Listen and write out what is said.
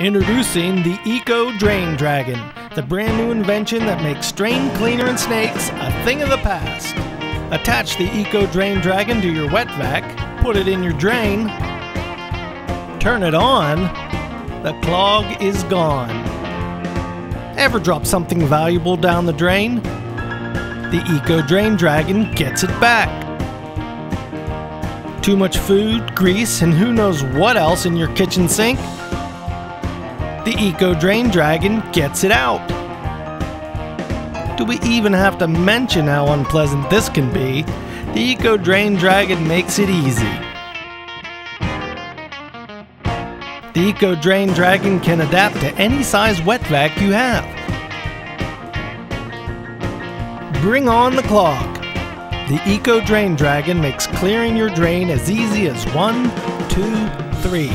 Introducing the Eco Drain Dragon, the brand new invention that makes drain cleaner and snakes a thing of the past. Attach the Eco Drain Dragon to your wet vac, put it in your drain, turn it on, the clog is gone. Ever drop something valuable down the drain? The Eco Drain Dragon gets it back. Too much food, grease, and who knows what else in your kitchen sink? The Eco Drain Dragon gets it out. Do we even have to mention how unpleasant this can be? The Eco Drain Dragon makes it easy. The Eco Drain Dragon can adapt to any size wet vac you have. Bring on the clog. The Eco Drain Dragon makes clearing your drain as easy as one, two, three.